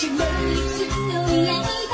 只为你自由洋溢。